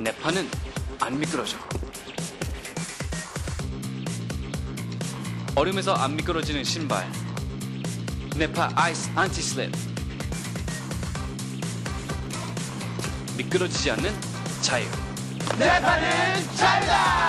네파는 안 미끄러져. 얼음에서 안 미끄러지는 신발. 네파 Ice Anti Slip. 미끄러지지 않는 자유. 네파는 자유다!